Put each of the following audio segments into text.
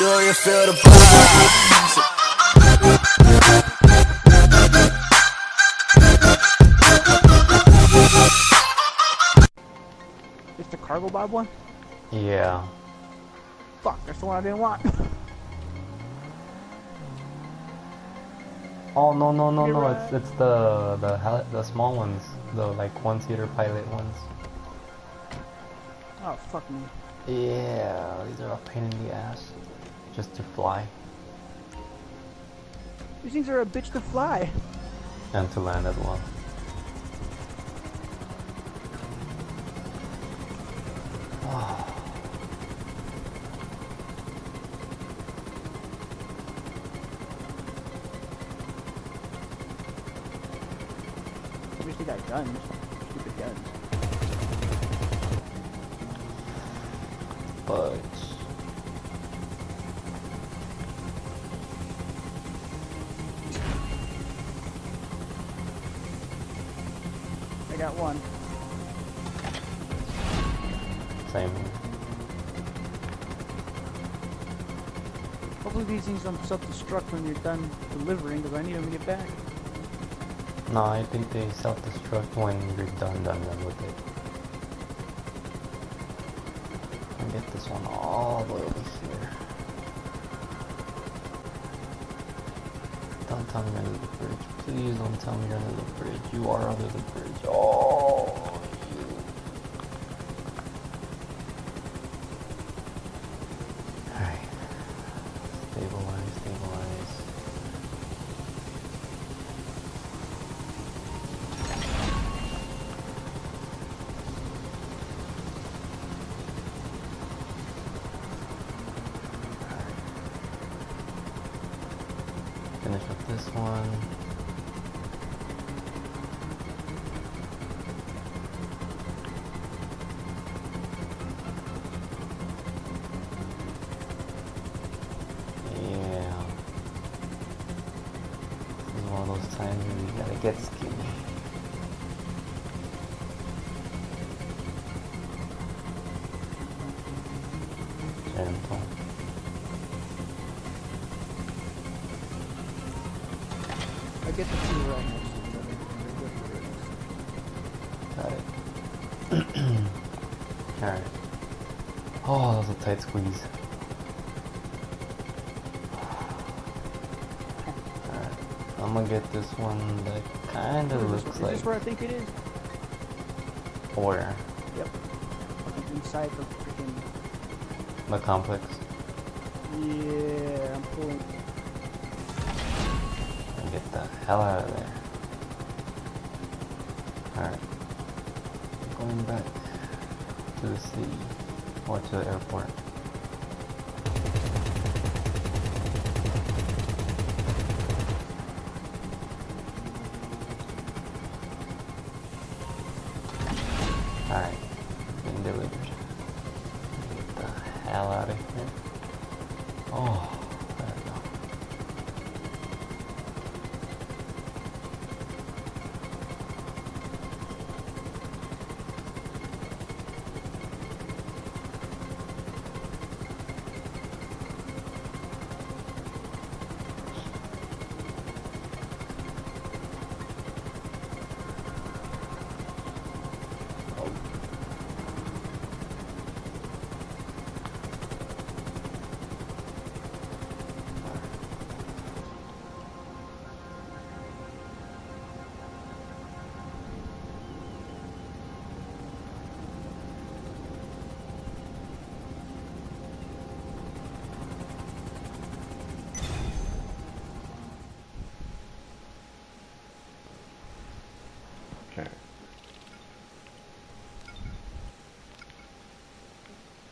Do you feel the vibes? It's the Cargobob one? Yeah. Fuck, that's the one I didn't want. Oh no no no no! It's it's the the hel- the small ones, the like one seater pilot ones. oh, fuck me. Yeah, these are a pain in the ass, just to fly These things are a bitch to fly. and to land as well. Wish they got guns. Stupid guns. But same. Hopefully these things don't self-destruct when you're done delivering, because I need them to get back. No, I think they self-destruct when you're done done done with it. I'll get this one all the way over here. Don't tell me you're under the bridge. Please don't tell me you're under the bridge. You are under the bridge. Oh, you. Alright. Stabilize, get skinny. Gentle. I get the two right next to each other. They're good for Got it. Alright. Oh, that was a tight squeeze. I'm gonna get this one that kinda Is this- looks is like this where I think it is? where? Yep. Inside the freaking. The complex. Yeah, I'm pulling. And get the hell out of there. Alright. Going back to the city. Or to the airport.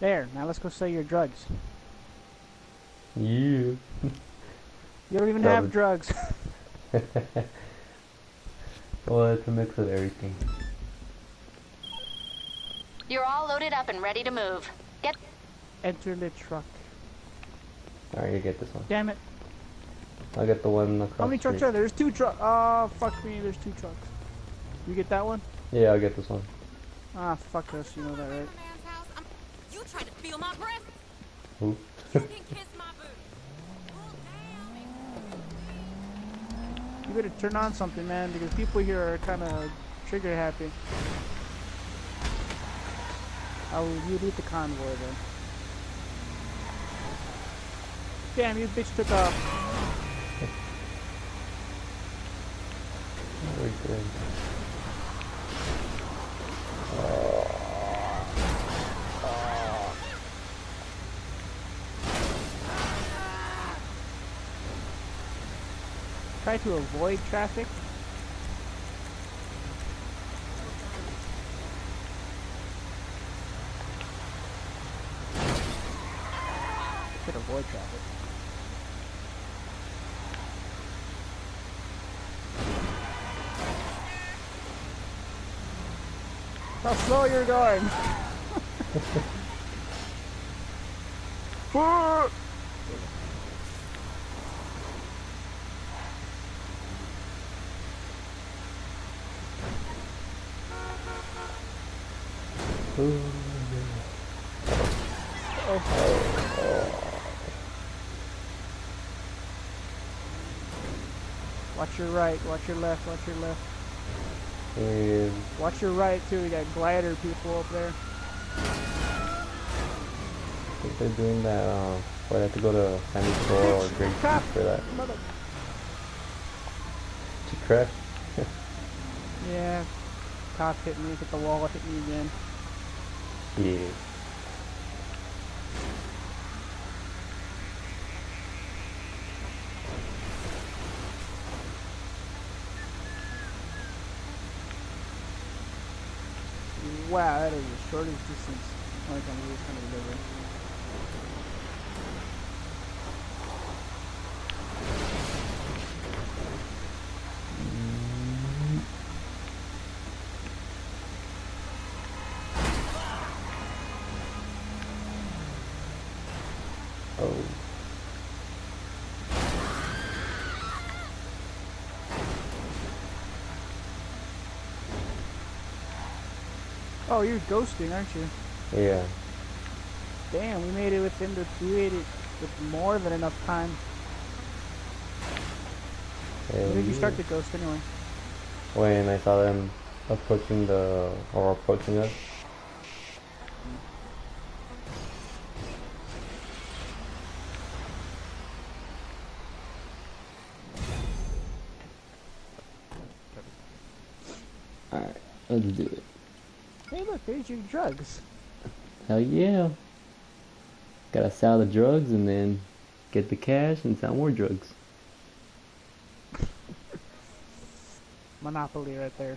There. Now let's go sell your drugs. You. You don't even That have was- drugs. well, it's a mix of everything. You're all loaded up and ready to move. Get Enter the truck. Alright, you get this one. Damn it. I'll get the one across How many trucks street. are there? There's two trucks. Oh, fuck me. There's two trucks. You get that one? Yeah, I'll get this one. Ah, fuck us. You know that, right? You trying to feel my breath? you better turn on something, man, because people here are kind of trigger happy. I will you lead the convoy then. Damn, you bitch took off. Good. Try to avoid traffic. Should avoid traffic. How slow you're going. Ooh, Watch your right, watch your left, watch your left. There he is. Watch your right too, we got glider people up there. I think they're doing that, uh, where they have to go to Sandy Shore or Great Cop. For that. Mother She crash? Yeah. Cop hit me, hit the wall, hit me again. Yeah. Wow, that is the shortest distance only time we was kind of deliver. Oh. Oh, you're ghosting, aren't you? Yeah. Damn, we made it within the we made it with more than enough time. When did you start the ghost anyway? When I saw them approaching the, or approaching us. Alright, let's do it. Hey, look, there's your drugs. Hell yeah. Gotta sell the drugs and then get the cash and sell more drugs. Monopoly right there.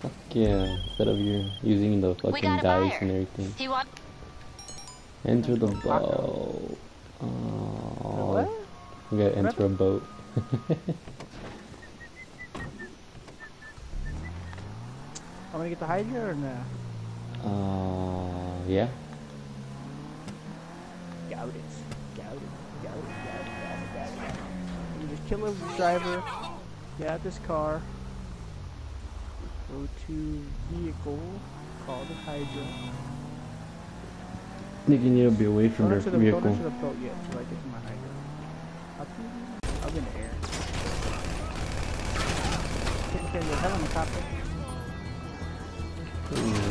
Fuck yeah. Instead of you using the fucking dice buyer. and everything. Do you want? Enter the Let's go boat. Oh, What? we gotta enter a boat. I'm gonna get the Hydra or no? Uh, yeah. Got it. Got it. Got it. It. It. It. You just kill the driver. Get out this car. Go to vehicle. Call the Hydra. I think you need to be away from your enter the, vehicle. don't enter the boat yet till I get to my Hydra. Up, up in the air. Care of your helicopter. Ooh,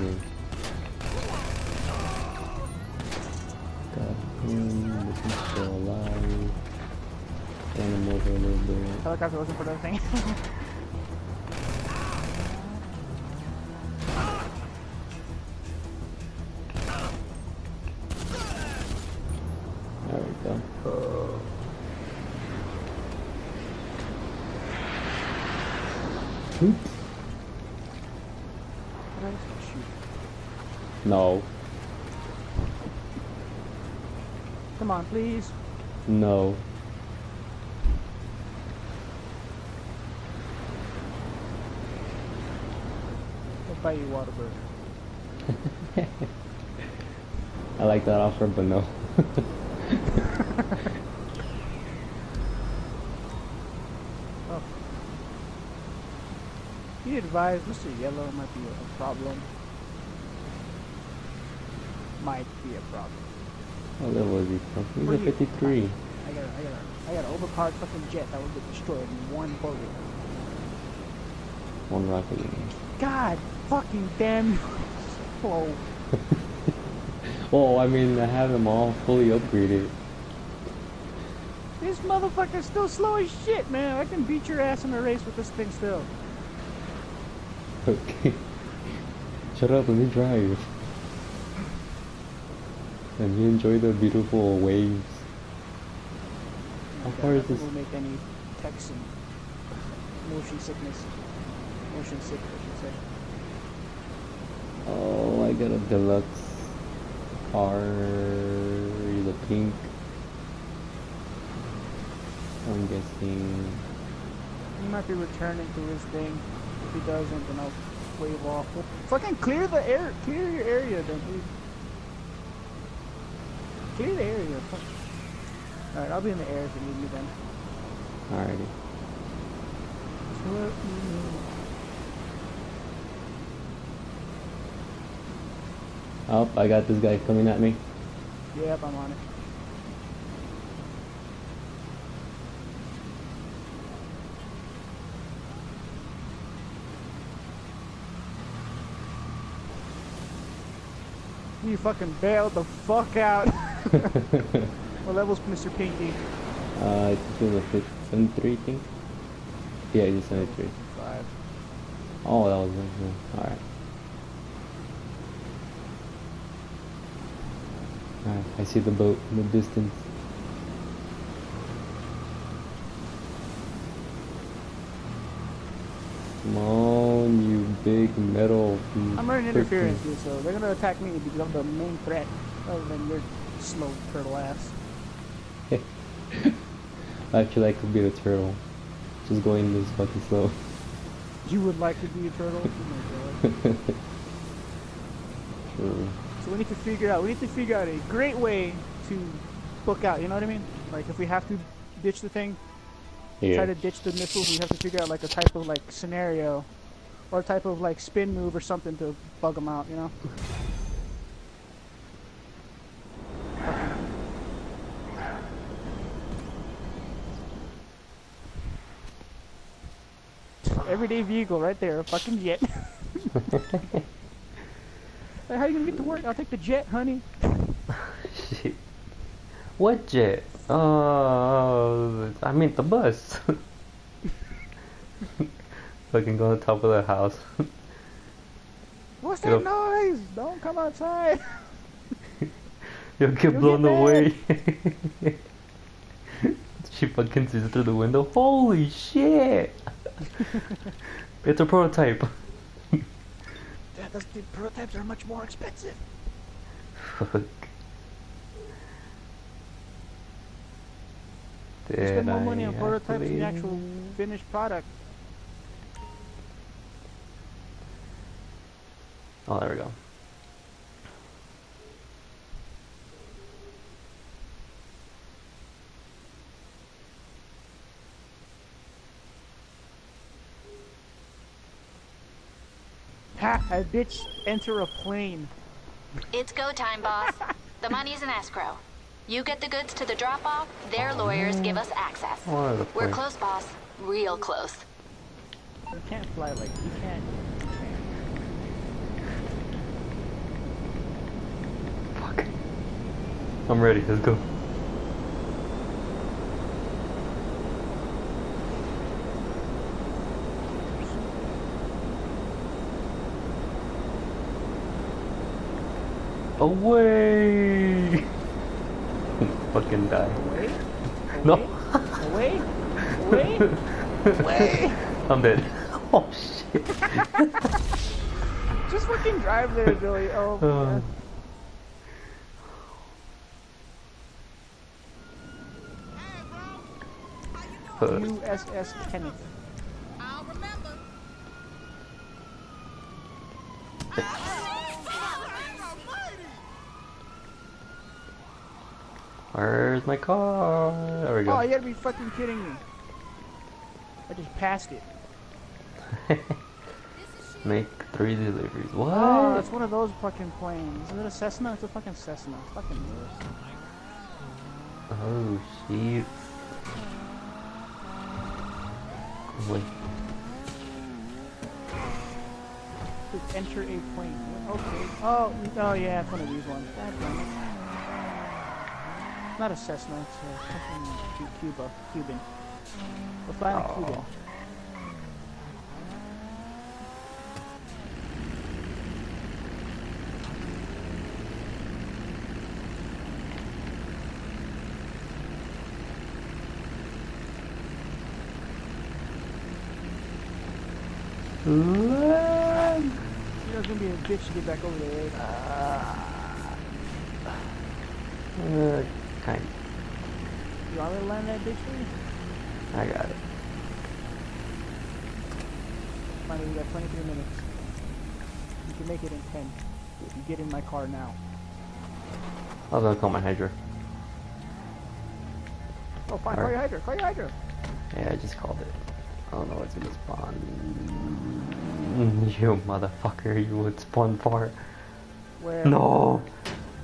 let me see. Got him, this is still alive. Turn him over a No, Come on, please. no. I'll buy you Whataburger. I like that offer, but no. Be advised, Mr. Yellow might be a problem. Might be a problem. What level is he from? He's a 53. I I got a, I got a, I got an overpowered fucking jet that would get destroyed in one bullet. One rocket. God fucking damn you. Slow. Well, I mean, I have them all fully upgraded. This motherfucker's still slow as shit, man. I can beat your ass in a race with this thing still. Okay. Shut up, let me drive. Let me enjoy the beautiful waves. How far is this? Will make any Texan motion sickness. Motion sick, I should say. Oh, I got a deluxe car, the pink. I'm guessing. He might be returning to his thing. If he doesn't, then I'll wave off. Well, fucking clear the air, clear your area then, dude. Clear the area. Fuck. Alright, I'll be in the air if you need me then. Alrighty. Oh, I got this guy coming at me. Yep, I'm on it. You fucking bailed the fuck out. what level's Mr. Pinky? uh, it's doing a fit 73 thing. Yeah, it's 73. Five. Oh, that was yeah. Alright. Alright, I see the boat in the distance. Come on, big metal. I'm running interference, dude, so they're gonna attack me because I'm the main threat, oh, other than your slow turtle ass. I actually, I could be the turtle. Just going this fucking slow. You would like to be a turtle? Oh my god. True. So we need to figure out. We need to figure out a great way to book out. You know what I mean? Like if we have to ditch the thing, try to ditch the missiles, we have to figure out like a type of like scenario, or a type of like spin move or something to bug them out. You know? Everyday vehicle right there, a fucking jet. Hey, how you gonna get to work? I'll take the jet, honey. Shit. What jet? Uh, I mean the bus. Fucking go on the top of the house. What's that noise? Don't come outside. You'll get You'll blown get away. she fucking sees it through the window. Holy shit! it's a prototype. Yeah, those the prototypes are much more expensive. Fuck. You spend more money on prototypes than the actual finished product. Oh, there we go. Ha! I bitch enter a plane. It's go time, boss. the money's in escrow. You get the goods to the drop off, their lawyers give us access. We're close, boss. Real close. You can't fly like you can't. I'm ready. Let's go. Away! Fucking die. Away, No. away, away, away. I'm dead. Oh shit. Just fucking drive there, Billy. Oh, Uh. Man. USS Kenneth. I'll remember. Where's my car? There we go. Oh, you gotta be fucking kidding me. I just passed it. Make three deliveries. Oh, what? Oh, it's one of those fucking planes. Is it a Cessna? It's a fucking Cessna. Fucking worse. Oh shit. Wait. To enter a plane. Okay. Oh, oh yeah, it's one of these ones. Not a Cessna, it's uh, a fucking Cuba, Cuban. We're flying a oh. Cuban. Oh. Land. You know, bitch to get back over there. Uh, kind. You want me to land that bitch for you? I got it. Money, we got 23 minutes. You can make it in 10. If you get in my car now. I was gonna call my Hydra. Oh, fine. Call Alright. your Hydra. Call your Hydra. Yeah, I just called it. I don't know what's gonna spawn. You motherfucker, you would spawn far. Where? No!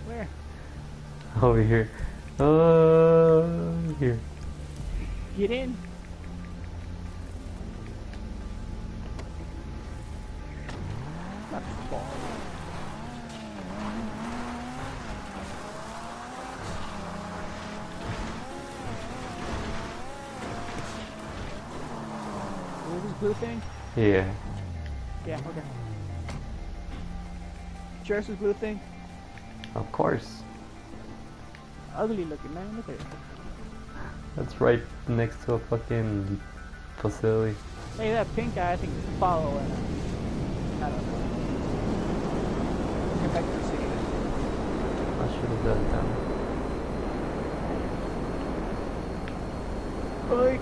Where? Over here. Uh, here. Get in. Not far. Is this blue thing? Yeah. Yeah, okay. Cheers, this blue thing? Of course. Ugly looking, man. Look at it. That's right next to a fucking facility. Hey, that pink guy, I think, is following. I don't know. Get back to the city. I should have done that. Like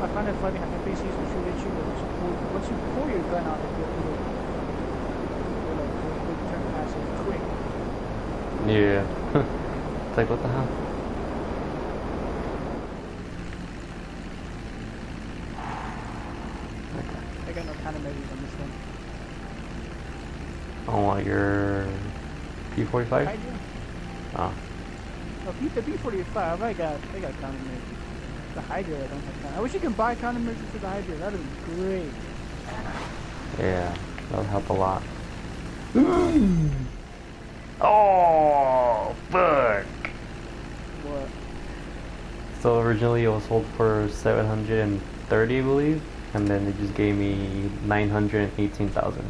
I find it funny how NPCs will shoot at you, but once you pull, once you pull your gun out, they will it'll, it'll, it'll, it'll turn passive quick. Yeah. it's like, what the hell? Okay. I got no countermeasures on this one. Oh, what, your P45? Hydra? Oh. Oh, P- the B45, I got, I got countermeasures. The Hydra, I don't have counter. I wish you could buy countermeasures for the Hydra. That would be great. Yeah, that would help a lot. oh, fuck! What? So originally it was sold for 730 I believe, and then they just gave me 918,000.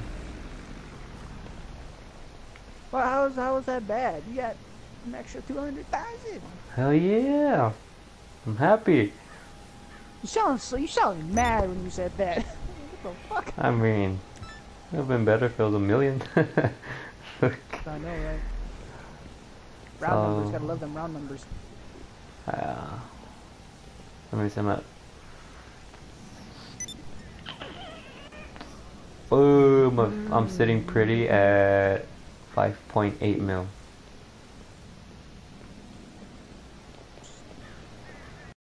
Well, how is how is that bad? You got an extra two hundred thousand. Hell yeah! I'm happy. You sound so you sound mad when you said that. what the fuck? I mean, it would have been better if it was a million. I know, right? Round numbers, gotta love them round numbers. Uh, let me see I'm. Boom! I'm sitting pretty at 5.8 mil.